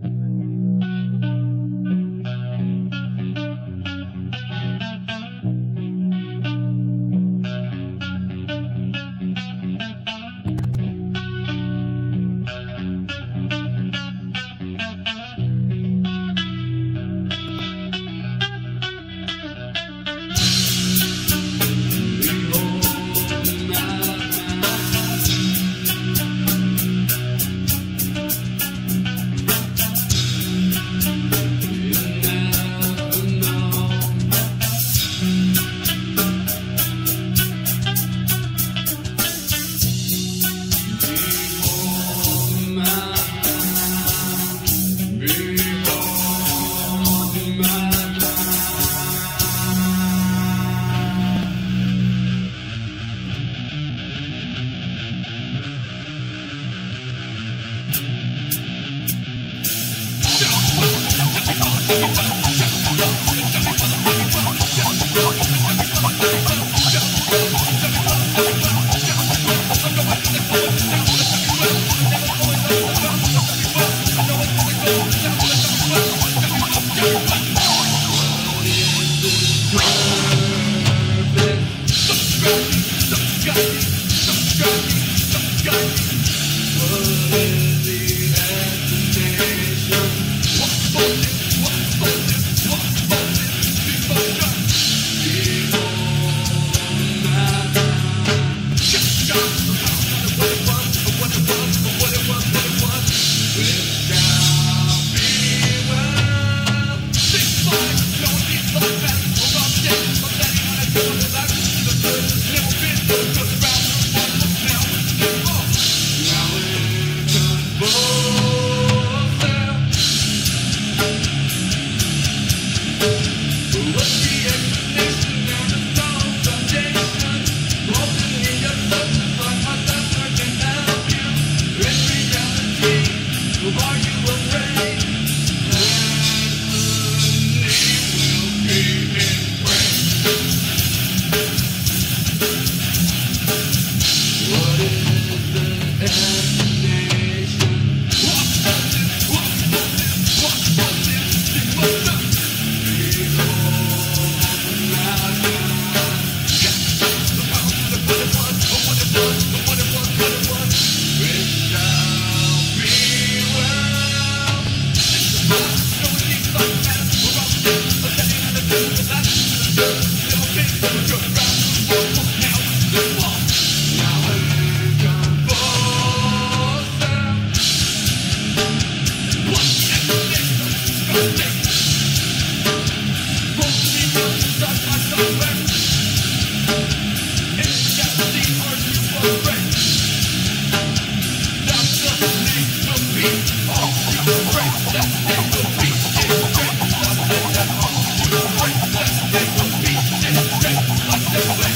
Mm-hmm. Gun, gun. Holy What Thank you.